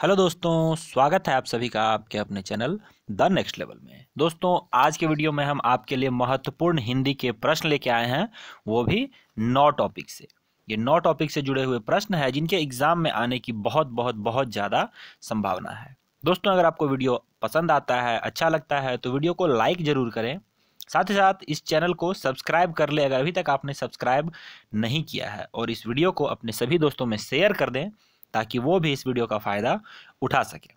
Hello दोस्तों, स्वागत है आप सभी का आपके अपने चैनल द नेक्स्ट लेवल में। दोस्तों, आज के वीडियो में हम आपके लिए महत्वपूर्ण हिंदी के प्रश्न लेके आए हैं, वो भी नौ टॉपिक से। ये नौ टॉपिक से जुड़े हुए प्रश्न हैं, जिनके एग्ज़ाम में आने की बहुत बहुत बहुत ज़्यादा संभावना है। दोस्तों, अगर आपको वीडियो पसंद आता है अच्छा लगता है तो वीडियो को लाइक ज़रूर करें। साथ ही साथ, इस चैनल को सब्सक्राइब कर ले, अगर अभी तक आपने सब्सक्राइब नहीं किया है, और इस वीडियो को अपने सभी दोस्तों में शेयर कर दें ताकि वो भी इस वीडियो का फ़ायदा उठा सके।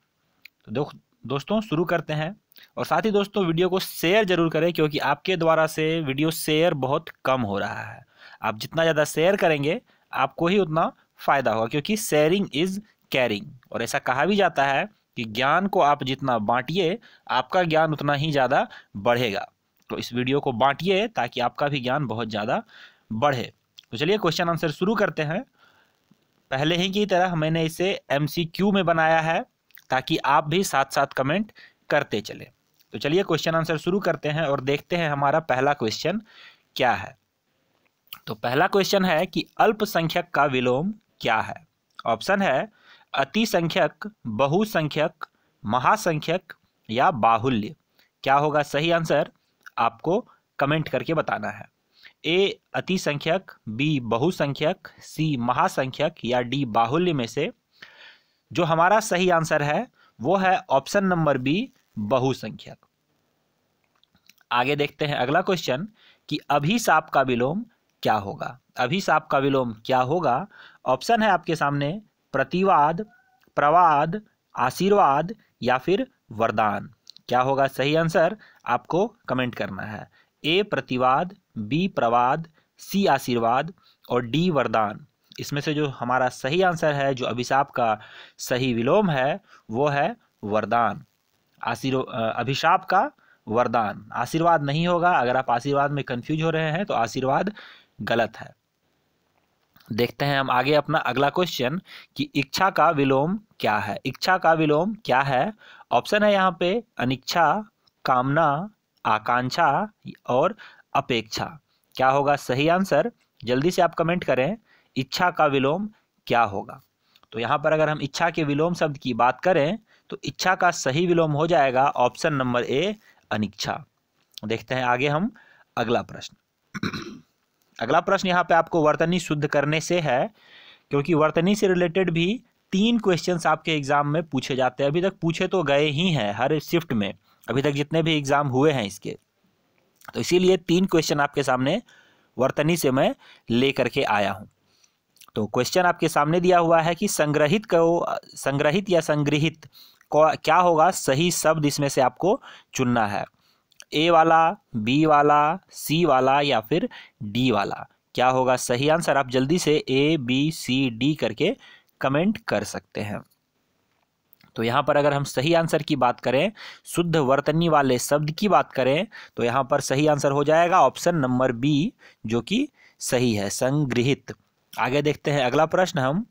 तो दो, दोस्तों शुरू करते हैं। और साथ ही दोस्तों वीडियो को शेयर ज़रूर करें क्योंकि आपके द्वारा से वीडियो शेयर बहुत कम हो रहा है। आप जितना ज़्यादा शेयर करेंगे आपको ही उतना फ़ायदा होगा क्योंकि शेयरिंग इज़ कैरिंग और ऐसा कहा भी जाता है कि ज्ञान को आप जितना बांटिए आपका ज्ञान उतना ही ज़्यादा बढ़ेगा। तो इस वीडियो को बांटिए ताकि आपका भी ज्ञान बहुत ज़्यादा बढ़े। तो चलिए क्वेश्चन आंसर शुरू करते हैं। पहले ही की तरह मैंने इसे एमसीक्यू में बनाया है ताकि आप भी साथ साथ कमेंट करते चले। तो चलिए क्वेश्चन आंसर शुरू करते हैं और देखते हैं हमारा पहला क्वेश्चन क्या है। तो पहला क्वेश्चन है कि अल्पसंख्यक का विलोम क्या है? ऑप्शन है, अतिसंख्यक, बहुसंख्यक, महासंख्यक या बाहुल्य। क्या होगा? सही आंसर आपको कमेंट करके बताना है। ए अतिसंख्यक, बी बहुसंख्यक, सी महासंख्यक या डी बाहुल्य में से जो हमारा सही आंसर है, वो है ऑप्शन नंबर बी, बहुसंख्यक। आगे देखते हैं अगला क्वेश्चन कि अभिशाप का विलोम क्या होगा? अभिशाप का विलोम क्या होगा? ऑप्शन है आपके सामने प्रतिवाद, प्रवाद, आशीर्वाद या फिर वरदान। क्या होगा? सही आंसर आपको कमेंट करना है। ए प्रतिवाद बी प्रवाद, सी आशीर्वाद और डी वरदान। इसमें से जो हमारा सही आंसर है, जो अभिशाप का सही विलोम है, वो है वरदान। आशीर्व अभिशाप का वरदान। आशीर्वाद नहीं होगा। अगर आप आशीर्वाद में कंफ्यूज हो रहे हैं तो आशीर्वाद गलत है। देखते हैं हम आगे अपना अगला क्वेश्चन कि इच्छा का विलोम क्या है? इच्छा का विलोम क्या है? ऑप्शन है यहाँ पे अनिच्छा, कामना, आकांक्षा और अपेक्षा। क्या होगा? सही आंसर? जल्दी से आप कमेंट करें, इच्छा का विलोम क्या होगा? तो यहाँ पर अगर हम इच्छा के विलोम शब्द की बात करें तो इच्छा का सही विलोम हो जाएगा ऑप्शन नंबर ए, अनिच्छा। देखते हैं आगे हम अगला प्रश्न। अगला प्रश्न यहाँ पे आपको वर्तनी शुद्ध करने से है, क्योंकि वर्तनी से रिलेटेड भी तीन क्वेश्चंस आपके एग्ज़ाम में पूछे जाते हैं। अभी तक पूछे तो गए ही हैं हर शिफ्ट में। अभी तक जितने भी एग्ज़ाम हुए हैं इसके। तो इसीलिए तीन क्वेश्चन आपके सामने वर्तनी से मैं ले करके आया हूँ। तो क्वेश्चन आपके सामने दिया हुआ है कि संग्रहित को, संग्रहित या संग्रहित क्या होगा? सही शब्द इसमें से आपको चुनना है। ए वाला बी वाला सी वाला या फिर डी वाला। क्या होगा? सही आंसर आप जल्दी से ए बी सी डी करके कमेंट कर सकते हैं। तो यहाँ पर अगर हम सही आंसर की बात करें, शुद्ध वर्तनी वाले शब्द की बात करें तो यहाँ पर सही आंसर हो जाएगा ऑप्शन नंबर बी, जो कि सही है संग्रहित आगे देखते हैं अगला प्रश्न हम,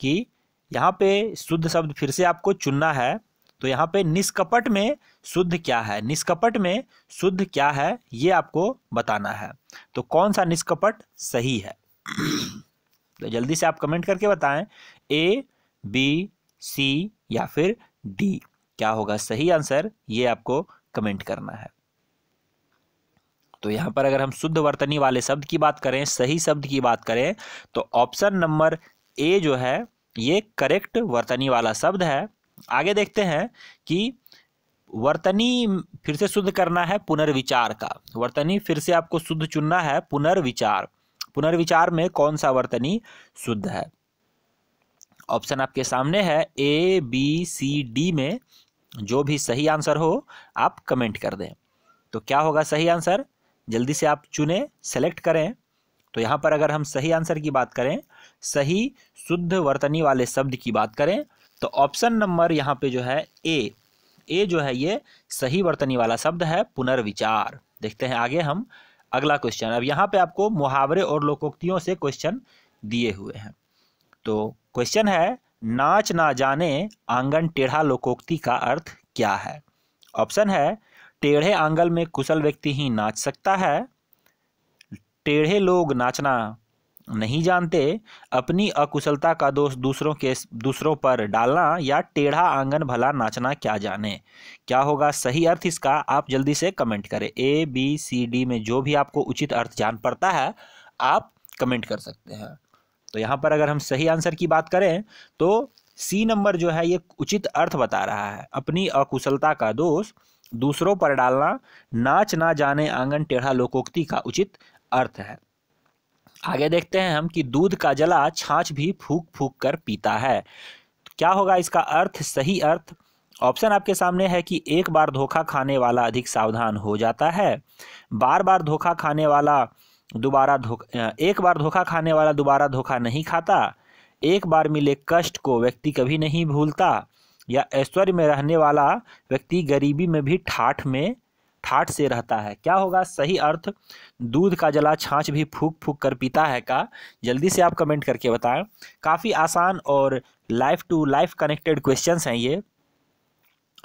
कि यहाँ पे शुद्ध शब्द फिर से आपको चुनना है तो यहाँ पे निष्कपट में शुद्ध क्या है? निष्कपट में शुद्ध क्या है, ये आपको बताना है। तो कौन सा निष्कपट सही है? तो जल्दी से आप कमेंट करके बताएँ, ए, बी, सी या फिर डी? क्या होगा? सही आंसर ये आपको कमेंट करना है। तो यहाँ पर अगर हम शुद्ध वर्तनी वाले शब्द की बात करें, सही शब्द की बात करें तो ऑप्शन नंबर ए जो है, ये करेक्ट वर्तनी वाला शब्द है। आगे देखते हैं कि वर्तनी फिर से शुद्ध करना है पुनर्विचार का। वर्तनी फिर से आपको शुद्ध चुनना है पुनर्विचार। पुनर्विचार में कौन सा वर्तनी शुद्ध है? ऑप्शन आपके सामने है ए बी सी डी में जो भी सही आंसर हो, आप कमेंट कर दें। तो क्या होगा सही आंसर? जल्दी से आप चुने, सेलेक्ट करें। तो यहाँ पर अगर हम सही आंसर की बात करें, सही शुद्ध वर्तनी वाले शब्द की बात करें तो ऑप्शन नंबर यहाँ पे जो है ए ए जो है ये सही वर्तनी वाला शब्द है, पुनर्विचार। देखते हैं आगे हम अगला क्वेश्चन अब यहाँ पे आपको मुहावरे और लोकोक्तियों से क्वेश्चन दिए हुए हैं। तो क्वेश्चन है, नाच ना जाने आँगन टेढ़ा लोकोक्ति का अर्थ क्या है? ऑप्शन है, टेढ़े आंगल में कुशल व्यक्ति ही नाच सकता है। टेढ़े लोग नाचना नहीं जानते, अपनी अकुशलता का दोष दूसरों के, दूसरों पर डालना या टेढ़ा आँगन भला नाचना क्या जाने? क्या होगा? सही अर्थ इसका आप जल्दी से कमेंट करें। ए बी सी डी में जो भी आपको उचित अर्थ जान पड़ता है, आप कमेंट कर सकते हैं। तो यहाँ पर अगर हम सही आंसर की बात करें तो सी नंबर जो है, ये उचित अर्थ बता रहा है। अपनी अकुशलता का दोष दूसरों पर डालना, नाच ना जाने आँगन टेढ़ा लोकोक्ति का उचित अर्थ है। आगे देखते हैं हम कि दूध का जला छाछ भी फूक फूक कर पीता है। क्या होगा इसका अर्थ? सही अर्थ? ऑप्शन आपके सामने है कि एक बार धोखा खाने वाला अधिक सावधान हो जाता है। बार बार धोखा खाने वाला दोबारा धोखा एक बार धोखा खाने वाला दोबारा धोखा नहीं खाता, एक बार मिले कष्ट को व्यक्ति कभी नहीं भूलता, या ऐश्वर्य में रहने वाला व्यक्ति गरीबी में भी ठाठ में, ठाठ से रहता है। क्या होगा? सही अर्थ, दूध का जला छाछ भी फूक फूक कर पीता है का? जल्दी से आप कमेंट करके बताएँ। काफ़ी आसान और life to life connected questions हैं ये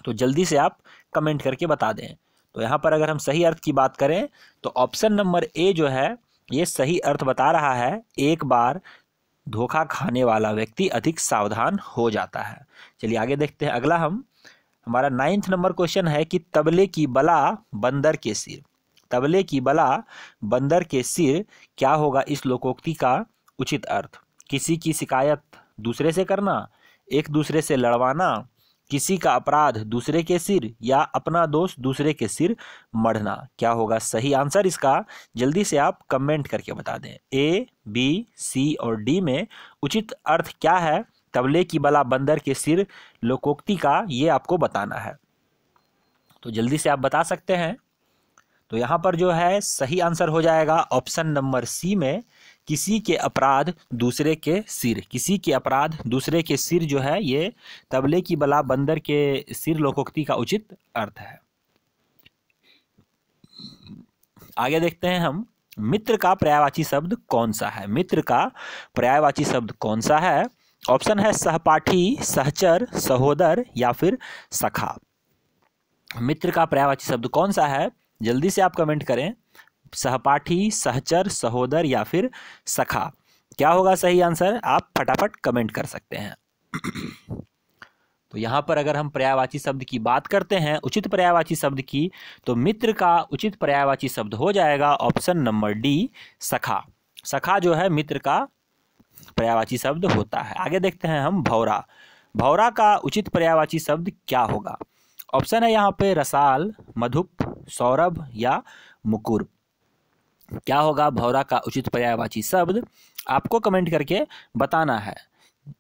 तो जल्दी से आप कमेंट करके बता दें। तो यहाँ पर अगर हम सही अर्थ की बात करें तो ऑप्शन नंबर ए जो है, ये सही अर्थ बता रहा है, एक बार धोखा खाने वाला व्यक्ति अधिक सावधान हो जाता है। चलिए आगे देखते हैं, अगला हम, हमारा नाइन्थ नंबर क्वेश्चन है कि तबले की बला बंदर के सिर। तबले की बला बंदर के सिर क्या होगा इस लोकोक्ति का उचित अर्थ? किसी की शिकायत दूसरे से करना, एक दूसरे से लड़वाना किसी का अपराध दूसरे के सिर या अपना दोष दूसरे के सिर मढ़ना। क्या होगा? सही आंसर इसका जल्दी से आप कमेंट करके बता दें। ए, बी, सी और डी में उचित अर्थ क्या है? तबले की बला बंदर के सिर, लोकोक्ति का ये आपको बताना है। तो जल्दी से आप बता सकते हैं। तो यहाँ पर जो है सही आंसर हो जाएगा ऑप्शन नंबर सी में। किसी के अपराध दूसरे के सिर, किसी के अपराध दूसरे के सिर जो है, ये तबले की बला बंदर के सिर लोकोक्ति का उचित अर्थ है। आगे देखते हैं हम, मित्र का पर्यायवाची शब्द कौन सा है? मित्र का पर्यायवाची शब्द कौन सा है? ऑप्शन है सहपाठी, सहचर, सहोदर या फिर सखा। मित्र का पर्यायवाची शब्द कौन सा है? जल्दी से आप कमेंट करें। सहपाठी, सहचर, सहोदर या फिर सखा। क्या होगा सही आंसर? आप फटाफट कमेंट कर सकते हैं। तो यहाँ पर अगर हम पर्यायवाची शब्द की बात करते हैं, उचित पर्यायवाची शब्द की तो मित्र का उचित पर्यायवाची शब्द हो जाएगा ऑप्शन नंबर डी, सखा। सखा जो है, मित्र का पर्यायवाची शब्द होता है। आगे देखते हैं हम भौरा। भौरा का उचित पर्यायवाची शब्द क्या होगा? ऑप्शन है यहाँ पे रसाल, मधुप, सौरभ या मुकुर। क्या होगा? भौरा का उचित पर्यायवाची शब्द आपको कमेंट करके बताना है।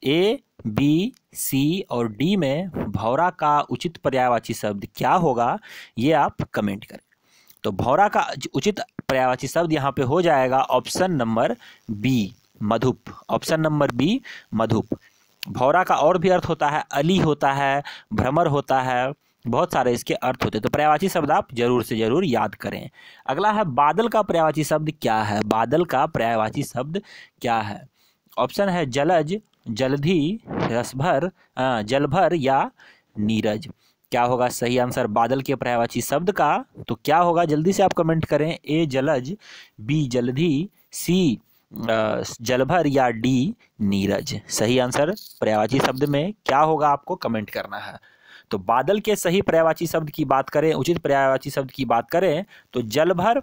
ए बी सी और डी में भौरा का उचित पर्यायवाची शब्द क्या होगा? ये आप कमेंट करें। तो भौरा का उचित पर्यायवाची शब्द यहाँ पे हो जाएगा ऑप्शन नंबर बी मधुप। ऑप्शन नंबर बी मधुप। भौरा का और भी अर्थ होता है, अली होता है, भ्रमर होता है, बहुत सारे इसके अर्थ होते हैं। तो पर्यावाची शब्द आप ज़रूर से ज़रूर याद करें। अगला है, बादल का पर्यावाची शब्द क्या है? बादल का पर्यावाची शब्द क्या है? ऑप्शन है, जलज जलधि रसभर जलभर या नीरज। क्या होगा? सही आंसर बादल के पर्यायवाची शब्द का। तो क्या होगा? जल्दी से आप कमेंट करें, ए जलज, बी जलधि सी जलभर या डी, नीरज? सही आंसर पर्यावाची शब्द में क्या होगा आपको कमेंट करना है। तो बादल के सही पर्यावाची शब्द की बात करें, उचित पर्यावाची शब्द की बात करें तो जलभर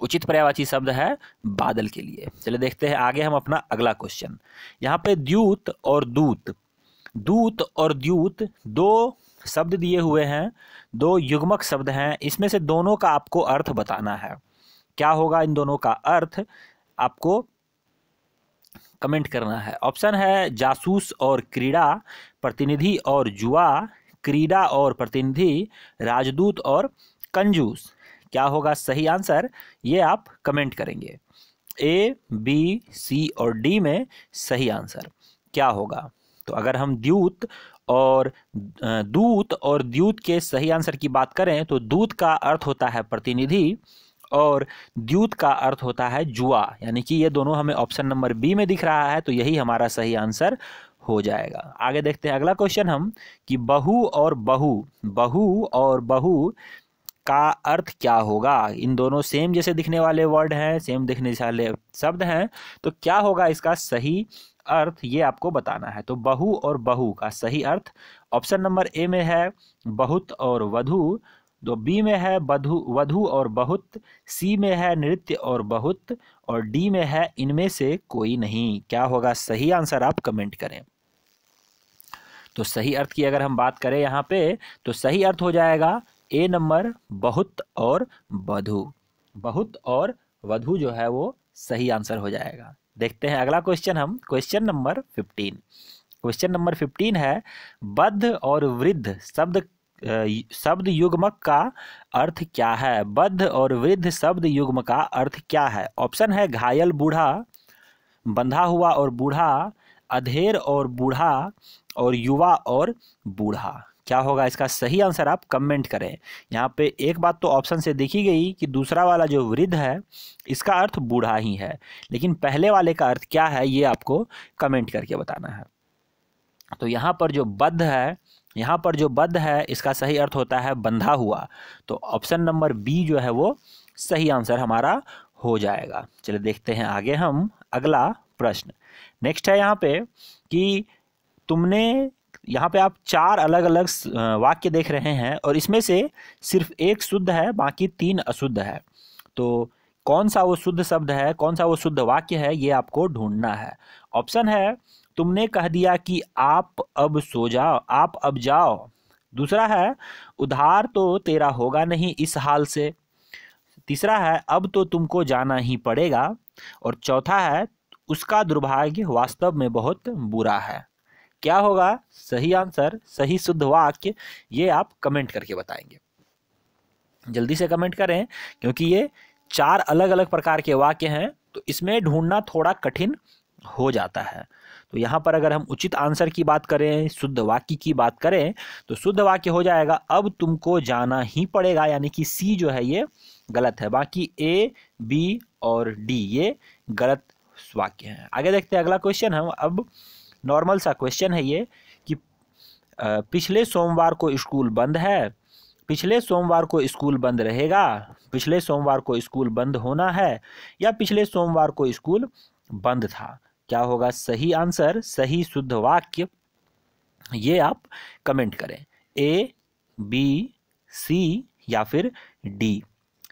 उचित पर्यावाची शब्द है बादल के लिए। चलिए देखते हैं आगे हम अपना अगला क्वेश्चन यहाँ पे द्यूत और दूत। दूत और द्यूत दो शब्द दिए हुए हैं, दो युग्मक शब्द हैं। इसमें से दोनों का आपको अर्थ बताना है। क्या होगा इन दोनों का अर्थ? आपको कमेंट करना है। ऑप्शन है जासूस और क्रीड़ा, प्रतिनिधि और जुआ, क्रीड़ा और प्रतिनिधि, राजदूत और कंजूस। क्या होगा सही आंसर? ये आप कमेंट करेंगे। ए, बी, सी और डी में सही आंसर। क्या होगा? तो अगर हम द्यूत और दूत और द्यूत के सही आंसर की बात करें तो दूत का अर्थ होता है प्रतिनिधि और द्यूत का अर्थ होता है जुआ, यानी कि ये दोनों हमें ऑप्शन नंबर बी में दिख रहा है तो यही हमारा सही आंसर हो जाएगा। आगे देखते हैं अगला क्वेश्चन हम, कि बहु और बहु बहु और बहु का अर्थ क्या होगा? इन दोनों सेम जैसे दिखने वाले वर्ड हैं सेम दिखने वाले शब्द हैं तो क्या होगा इसका सही अर्थ, ये आपको बताना है। तो बहु और बहु का सही अर्थ ऑप्शन नंबर ए में है, बहुत और वधु तो बी में है वधु वधु और बहुत, सी में है नृत्य और बहुत, और डी में है इनमें से कोई नहीं। क्या होगा? सही आंसर आप कमेंट करें। तो सही अर्थ की अगर हम बात करें यहाँ पे तो सही अर्थ हो जाएगा ए नंबर बहुत और वधु बहुत और वधु जो है वो सही आंसर हो जाएगा। देखते हैं अगला क्वेश्चन हम। Question number fifteen. Question number fifteen है, बद्ध और वृद्ध शब्द शब्द युग्मक का अर्थ क्या है? बद्ध और वृद्ध शब्द युग्म का अर्थ क्या है? ऑप्शन है घायल बूढ़ा, बंधा हुआ और बूढ़ा, अधेर और बूढ़ा, और युवा और बूढ़ा। क्या होगा इसका सही आंसर आप कमेंट करें। यहाँ पे एक बात तो ऑप्शन से देखी गई कि दूसरा वाला जो वृद्ध है, इसका अर्थ बूढ़ा ही है। लेकिन पहले वाले का अर्थ क्या है, ये आपको कमेंट करके बताना है। तो यहाँ पर जो बद्ध है यहाँ पर जो बद्ध है, इसका सही अर्थ होता है बंधा हुआ। तो ऑप्शन नंबर बी जो है वो सही आंसर हमारा हो जाएगा। चलिए देखते हैं आगे हम अगला प्रश्न। नेक्स्ट है यहाँ पे कि तुमने, यहाँ पे आप चार अलग अलग वाक्य देख रहे हैं और इसमें से सिर्फ़ एक शुद्ध है, बाकी तीन अशुद्ध है। तो कौन सा वो शुद्ध शब्द है, कौन सा वो शुद्ध वाक्य है, ये आपको ढूंढना है। ऑप्शन है तुमने कह दिया कि आप अब सो जाओ, आप अब जाओ। दूसरा है, उधार तो तेरा होगा नहीं इस हाल से। तीसरा है, अब तो तुमको जाना ही पड़ेगा। और चौथा है, उसका दुर्भाग्य वास्तव में बहुत बुरा है। क्या होगा? सही आंसर, सही शुद्ध वाक्य, ये आप कमेंट करके बताएँगे। जल्दी से कमेंट करें, क्योंकि ये चार अलग अलग प्रकार के वाक्य हैं तो इसमें ढूंढना थोड़ा कठिन हो जाता है। तो यहाँ पर अगर हम उचित आंसर की बात करें, शुद्ध वाक्य की बात करें तो शुद्ध वाक्य हो जाएगा, अब तुमको जाना ही पड़ेगा, यानी कि सी जो है ये गलत है। बाकी ए, बी और डी ये गलत वाक्य हैं। आगे देखते हैं अगला क्वेश्चन हम, अब नॉर्मल सा क्वेश्चन है ये कि पिछले सोमवार को स्कूल बंद है, पिछले सोमवार को स्कूल बंद रहेगा, पिछले सोमवार को स्कूल बंद होना है, या पिछले सोमवार को स्कूल बंद था? क्या होगा? सही आंसर, सही शुद्ध वाक्य, ये आप कमेंट करें। ए बी सी या फिर डी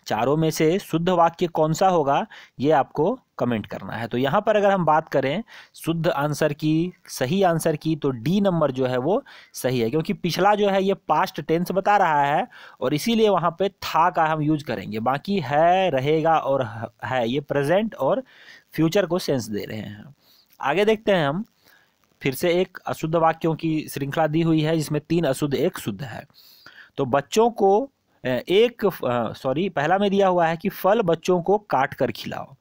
चारों में से शुद्ध वाक्य कौन सा होगा? ये आपको कमेंट करना है। तो यहाँ पर अगर हम बात करें, शुद्ध आंसर की, सही आंसर की तो डी नंबर जो है वो सही है। क्योंकि पिछला जो है, ये पास्ट टेंस बता रहा है और इसीलिए वहाँ पे था का हम यूज़ करेंगे। बाकी है, रहेगा और है ये प्रेजेंट और फ्यूचर को सेंस दे रहे हैं। आगे देखते हैं हम। फिर से एक अशुद्ध वाक्यों की श्रृंखला दी हुई है, जिसमें तीन अशुद्ध, एक शुद्ध है। तो बच्चों को एक सॉरी पहला में दिया हुआ है कि फल बच्चों को काट कर खिलाओ।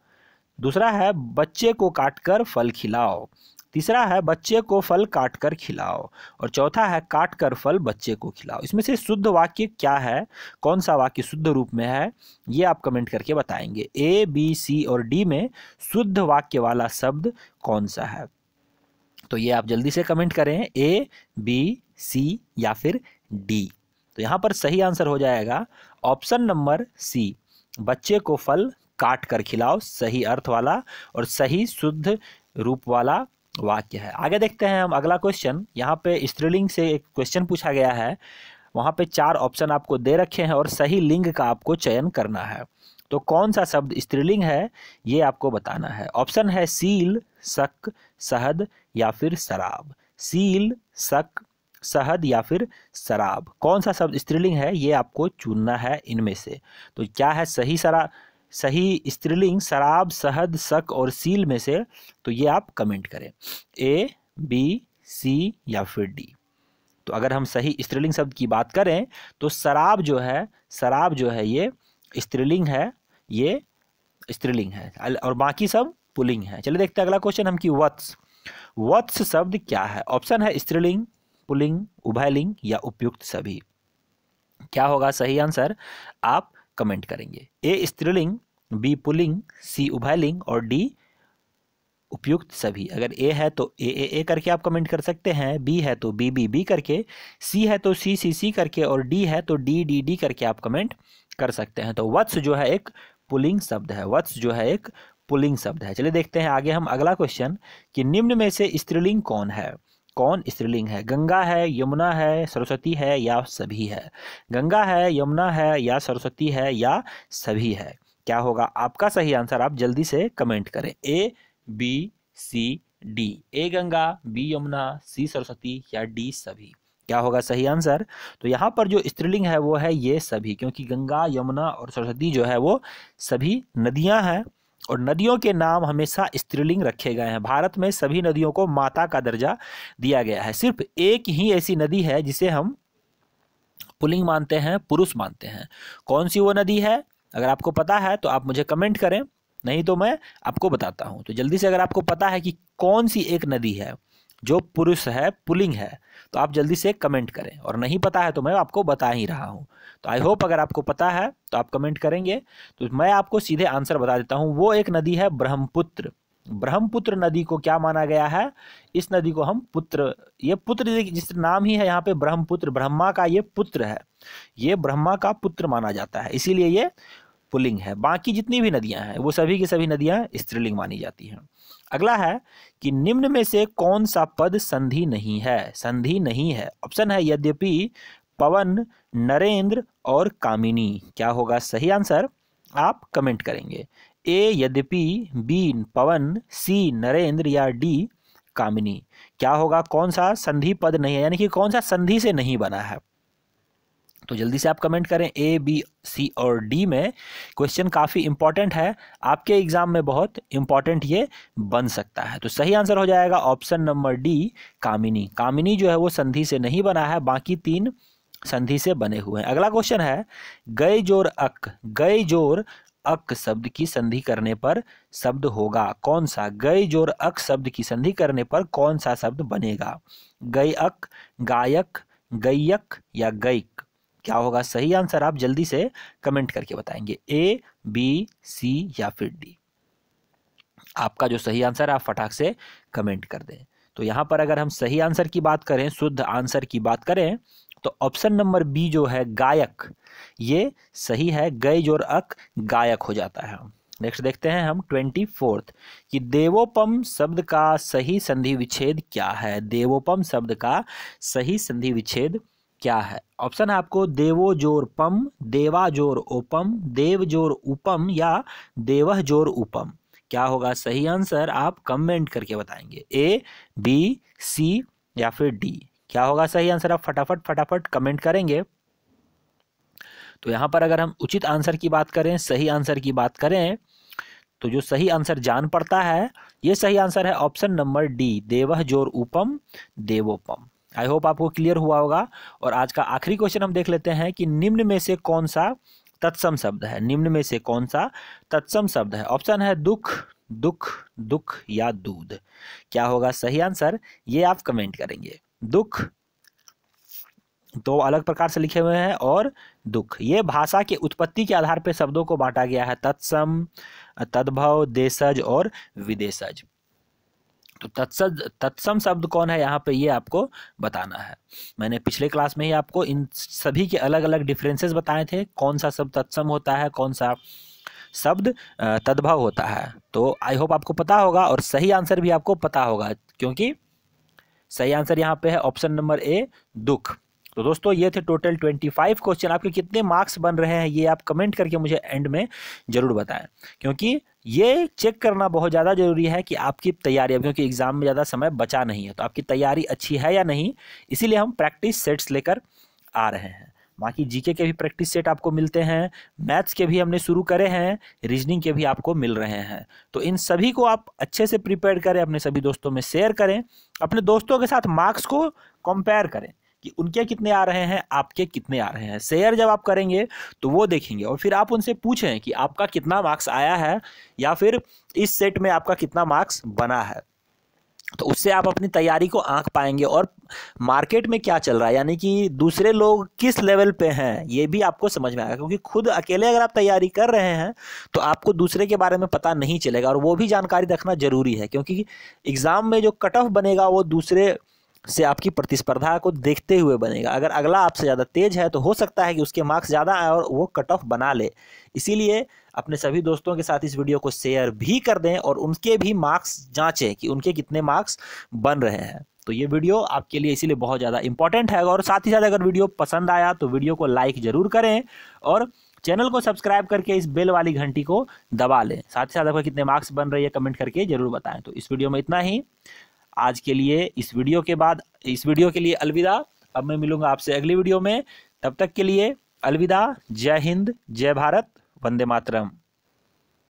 दूसरा है, बच्चे को काट कर फल खिलाओ। तीसरा है, बच्चे को फल काट कर खिलाओ। और चौथा है काट कर फल बच्चे को खिलाओ। इसमें से शुद्ध वाक्य क्या है? कौन सा वाक्य शुद्ध रूप में है? ये आप कमेंट करके बताएँगे। ए बी सी और डी में शुद्ध वाक्य वाला शब्द कौन सा है? तो ये आप जल्दी से कमेंट करें। ए बी सी या फिर डी तो यहाँ पर सही आंसर हो जाएगा। ऑप्शन नंबर सी बच्चे को फल काट कर खिलाओ, सही अर्थ वाला और सही शुद्ध रूप वाला वाक्य है। आगे देखते हैं हम अगला क्वेश्चन यहाँ पे स्त्रीलिंग से एक क्वेश्चन पूछा गया है। वहाँ पे चार ऑप्शन आपको दे रखे हैं और सही लिंग का आपको चयन करना है। तो कौन सा शब्द स्त्रीलिंग है, ये आपको बताना है। ऑप्शन है सील शक, शहद या फिर शराब। सील शक, शहद या फिर शराब। कौन सा शब्द स्त्रीलिंग है, ये आपको चुनना है इनमें से। तो क्या है सही शराब सही स्त्रीलिंग, शराब, शहद, शक और सील में से तो ये आप कमेंट करें। ए बी सी या फिर डी तो अगर हम सही स्त्रीलिंग शब्द की बात करें तो शराब जो है, शराब जो है ये स्त्रीलिंग है, ये स्त्रीलिंग है। और बाकी सब पुलिंग है। चलिए देखते हैं अगला क्वेश्चन हम की वत्स। वत्स शब्द क्या है? ऑप्शन है स्त्रीलिंग, पुलिंग, उभयलिंग या उपयुक्त सभी। क्या होगा? सही आंसर आप कमेंट करेंगे। ए स्त्रीलिंग बी पुलिंग सी उभयलिंग और डी उपयुक्त सभी। अगर ए है तो ए ए ए करके आप कमेंट कर सकते हैं। बी है तो बी बी बी करके। सी है तो सी सी सी करके और डी है तो डी डी डी करके आप कमेंट कर सकते हैं। तो वत्स जो है एक पुलिंग शब्द है। वत्स जो है एक पुलिंग शब्द है। चलिए देखते हैं आगे हम अगला क्वेश्चन कि निम्न में से स्त्रीलिंग कौन है? कौन स्त्रीलिंग है? गंगा है, यमुना है, सरस्वती है या सभी है? गंगा है, यमुना है या सरस्वती है या सभी है? क्या होगा? आपका सही आंसर आप जल्दी से कमेंट करें। A B C D A Ganga B Yamuna C Saraswati या डी सभी। क्या होगा सही आंसर? तो यहाँ पर जो स्त्रीलिंग है वो है ये सभी, क्योंकि गंगा, यमुना और सरस्वती जो है वो सभी नदियाँ हैं और नदियों के नाम हमेशा स्त्रीलिंग रखे गए हैं। भारत में सभी नदियों को माता का दर्जा दिया गया है। सिर्फ़ एक ही ऐसी नदी है जिसे हम पुलिंग मानते हैं, पुरुष मानते हैं। कौन सी वो नदी है? अगर आपको पता है तो आप मुझे कमेंट करें। नहीं तो मैं आपको बताता हूँ। तो जल्दी से अगर आपको पता है कि कौन सी एक नदी है, जो पुरुष है, पुलिंग है तो आप जल्दी से कमेंट करें। और नहीं पता है तो मैं आपको बता ही रहा हूँ। तो आई होप अगर आपको पता है तो आप कमेंट करेंगे। तो मैं आपको सीधे आंसर बता देता हूँ। वो एक नदी है, ब्रह्मपुत्र। ब्रह्मपुत्र नदी को क्या माना गया है? इस नदी को हम पुत्र, ये पुत्र जिस नाम ही है यहाँ पे ब्रह्मपुत्र, ब्रह्मा का ये पुत्र है। ये ब्रह्मा का पुत्र माना जाता है। इसीलिए ये पुलिंग है, बाकी जितनी भी नदियाँ हैं, वो सभी की सभी नदियाँ स्त्रीलिंग मानी जाती हैं। अगला है कि निम्न में से कौन सा पद संधि नहीं है? संधि नहीं है। ऑप्शन है यद्यपि पवन, नरेंद्र और कामिनी। क्या होगा? सही आंसर आप कमेंट करेंगे। ए, यद्यपि, बी, पवन, सी, नरेंद्र या डी, कामिनी। क्या होगा? कौन सा संधि पद नहीं है? यानी कि कौन सा संधि से नहीं बना है? तो जल्दी से आप कमेंट करें ए बी सी और डी में। क्वेश्चन काफ़ी इंपॉर्टेंट है। आपके एग्ज़ाम में बहुत इंपॉर्टेंट ये बन सकता है। तो सही आंसर हो जाएगा ऑप्शन नंबर डी कामिनी। कामिनी जो है वो संधि से नहीं बना है, बाकी तीन संधि से बने हुए हैं। अगला क्वेश्चन है, गए ज़ोर अक। गए ज़ोर अक शब्द की संधि करने पर शब्द होगा। कौन सा? गए ज़ोर अक शब्द की संधि करने पर कौन सा शब्द बनेगा? गई अक, गायक, गैयक या गैक? क्या होगा? सही आंसर आप जल्दी से कमेंट करके बताएँगे। ए बी सी या फिर डी आपका जो सही आंसर आप फटाक से कमेंट कर दें। तो यहाँ पर अगर हम सही आंसर की बात करें, शुद्ध आंसर की बात करें तो ऑप्शन नंबर बी जो है गायक, ये सही है गए ज़ोर अक गायक हो जाता है। नेक्स्ट देखते हैं हम ट्वेंटी फोर्थ, कि देवोपम शब्द का सही संधि विच्छेद क्या है? देवोपम शब्द का सही संधि विच्छेद क्या है? ऑप्शन है आपको देवो ज़ोर पम, देवा ज़ोर ओपम, देव ज़ोर उपम या देवह ज़ोर उपम। क्या होगा? सही आंसर आप कमेंट करके बताएँगे। ए बी सी या फिर डी क्या होगा सही आंसर? आप फटाफट फटाफट कमेंट करेंगे। तो यहाँ पर अगर हम उचित आंसर की बात करें, सही आंसर की बात करें तो जो सही आंसर जान पड़ता है, ये सही आंसर है ऑप्शन नंबर डी देवह ज़ोर उपम, देवोपम। आई होप आपको क्लियर हुआ होगा। और आज का आखिरी क्वेश्चन हम देख लेते हैं कि निम्न में से कौन सा तत्सम शब्द है? निम्न में से कौन सा तत्सम शब्द है? ऑप्शन है दुख दुख दुख या दूध। क्या होगा? सही आंसर ये आप कमेंट करेंगे। दुख तो अलग प्रकार से लिखे हुए हैं और दुख। ये भाषा के उत्पत्ति के आधार पर शब्दों को बांटा गया है। तत्सम, तद्भव देशज और विदेशज तो तत्सद, तत्सम शब्द कौन है? यहाँ पे ये आपको बताना है। मैंने पिछले क्लास में ही आपको इन सभी के अलग अलग डिफरेंसेस बताए थे। कौन सा शब्द तत्सम होता है, कौन सा शब्द तद्भव होता है। तो आई होप आपको पता होगा और सही आंसर भी आपको पता होगा, क्योंकि सही आंसर यहाँ पे है ऑप्शन नंबर ए, दुख। तो दोस्तों, ये थे टोटल ट्वेंटी फाइव क्वेश्चन आपके कितने मार्क्स बन रहे हैं, ये आप कमेंट करके मुझे एंड में ज़रूर बताएँ। क्योंकि ये चेक करना बहुत ज़्यादा ज़रूरी है कि आपकी तैयारी, अब क्योंकि एग्ज़ाम में ज़्यादा समय बचा नहीं है तो आपकी तैयारी अच्छी है या नहीं, इसीलिए हम प्रैक्टिस सेट्स लेकर आ रहे हैं। बाकी जीके के भी प्रैक्टिस सेट आपको मिलते हैं मैथ्स के भी हमने शुरू करे हैं रीजनिंग के भी आपको मिल रहे हैं। तो इन सभी को आप अच्छे से प्रिपेयर करें, अपने सभी दोस्तों में शेयर करें, अपने दोस्तों के साथ मार्क्स को कंपेयर करें। कि उनके कितने आ रहे हैं, आपके कितने आ रहे हैं। शेयर जब आप करेंगे तो वो देखेंगे और फिर आप उनसे पूछें कि आपका कितना मार्क्स आया है या फिर इस सेट में आपका कितना मार्क्स बना है। तो उससे आप अपनी तैयारी को आंक पाएँगे और मार्केट में क्या चल रहा है, यानी कि दूसरे लोग किस लेवल पे हैं, ये भी आपको समझ में आएगा। क्योंकि खुद अकेले अगर आप तैयारी कर रहे हैं तो आपको दूसरे के बारे में पता नहीं चलेगा और वो भी जानकारी रखना ज़रूरी है। क्योंकि एग्ज़ाम में जो कट ऑफ़ बनेगा, वो दूसरे से आपकी प्रतिस्पर्धा को देखते हुए बनेगा। अगर अगला आपसे ज़्यादा तेज है तो हो सकता है कि उसके मार्क्स ज़्यादा आए और वो कट ऑफ़ बना ले। इसीलिए अपने सभी दोस्तों के साथ इस वीडियो को शेयर भी कर दें और उनके भी मार्क्स जाँचें कि उनके कितने मार्क्स बन रहे हैं। तो ये वीडियो आपके लिए इसीलिए बहुत ज़्यादा इंपॉर्टेंट है और साथ ही साथ अगर वीडियो पसंद आया तो वीडियो को लाइक ज़रूर करें और चैनल को सब्सक्राइब करके इस बेल वाली घंटी को दबा लें। साथ ही साथ आपको कितने मार्क्स बन रहे हैं, कमेंट करके ज़रूर बताएँ। तो इस वीडियो में इतना ही। आज के लिए इस वीडियो के बाद, इस वीडियो के लिए अलविदा। अब मैं मिलूँगा आपसे अगली वीडियो में। तब तक के लिए अलविदा। जय हिंद, जय भारत, वंदे मातरम।